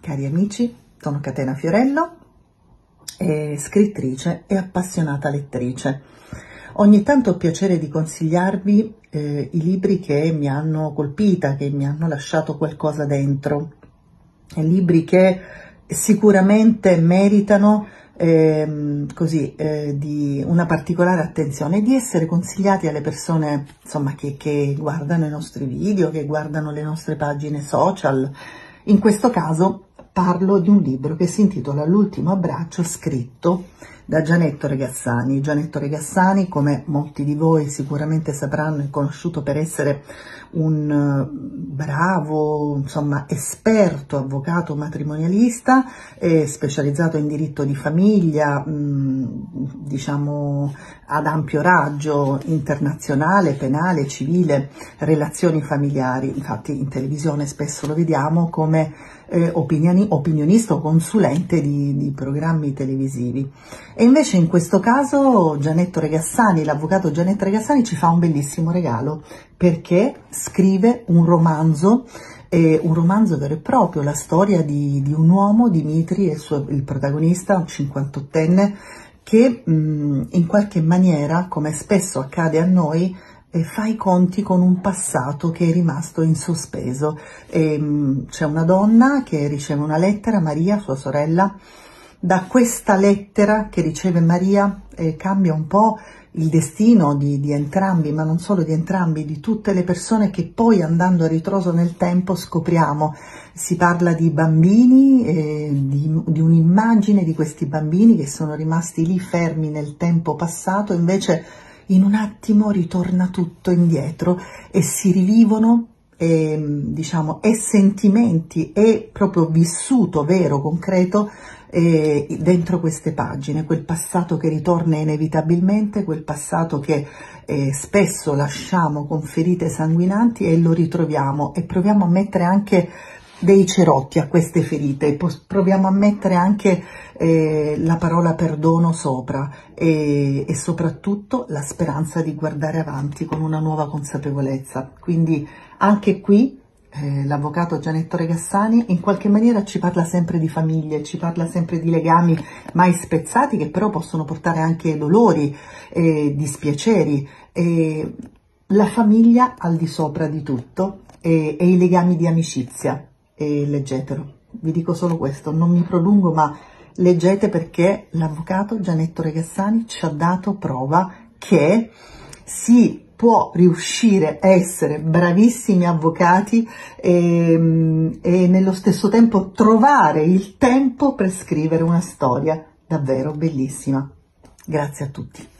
Cari amici, sono Catena Fiorello, scrittrice e appassionata lettrice. Ogni tanto ho piacere di consigliarvi eh, i libri che mi hanno colpita, che mi hanno lasciato qualcosa dentro, libri che sicuramente meritano eh, così, eh, di una particolare attenzione, di essere consigliati alle persone insomma, che, che guardano i nostri video, che guardano le nostre pagine social. In questo caso parlo di un libro che si intitola L'ultimo abbraccio scritto da Gianetto Regazzani. Gianetto Regazzani, come molti di voi sicuramente sapranno, è conosciuto per essere un eh, bravo, insomma, esperto avvocato matrimonialista, specializzato in diritto di famiglia, mm, diciamo ad ampio raggio internazionale, penale, civile, relazioni familiari. Infatti in televisione spesso lo vediamo come eh, opinioni, opinionista o consulente di, di, programmi televisivi. E invece in questo caso Gianetto Regassani, l'avvocato Gianetto Regassani ci fa un bellissimo regalo perché scrive un romanzo eh, un romanzo vero e proprio, la storia di, di un uomo, Dimitri, il, suo, il protagonista, un 58enne, che mh, in qualche maniera, come spesso accade a noi, e fa i conti con un passato che è rimasto in sospeso. c'è una donna che riceve una lettera, Maria, sua sorella, da questa lettera che riceve Maria eh, cambia un po' il destino di, di, entrambi, ma non solo di entrambi, di tutte le persone che poi andando a ritroso nel tempo scopriamo. Si parla di bambini, eh, di, di un'immagine di questi bambini che sono rimasti lì fermi nel tempo passato, invece in un attimo ritorna tutto indietro e si rivivono eh, diciamo, e sentimenti e proprio vissuto vero, concreto eh, dentro queste pagine, quel passato che ritorna inevitabilmente, quel passato che eh, spesso lasciamo con ferite sanguinanti e lo ritroviamo e proviamo a mettere anche dei cerotti a queste ferite, proviamo a mettere anche eh, la parola perdono sopra e, e, soprattutto la speranza di guardare avanti con una nuova consapevolezza. Quindi anche qui eh, l'avvocato Gianetto Regassani in qualche maniera ci parla sempre di famiglie, ci parla sempre di legami mai spezzati che però possono portare anche dolori, eh, dispiaceri. la famiglia al di sopra di tutto e, e i legami di amicizia e leggetelo. Vi dico solo questo, non mi prolungo, ma leggete perché l'avvocato Gianetto Regazzani ci ha dato prova che si può riuscire a essere bravissimi avvocati e, e nello stesso tempo trovare il tempo per scrivere una storia davvero bellissima. Grazie a tutti.